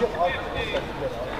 get off the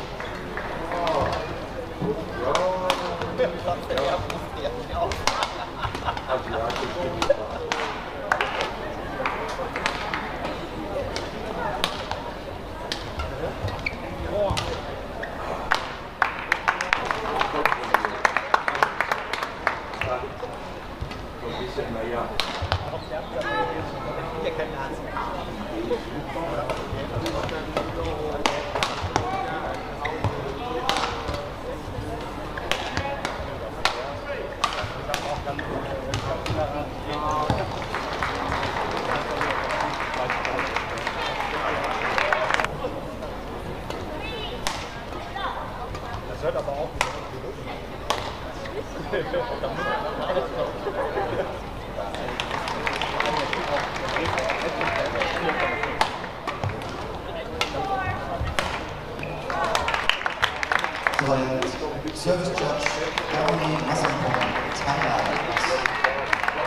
Service Judge Caroline Massenborn, Thailand.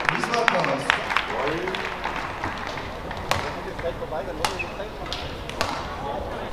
Please welcome gleich vorbei, dann wollen wir.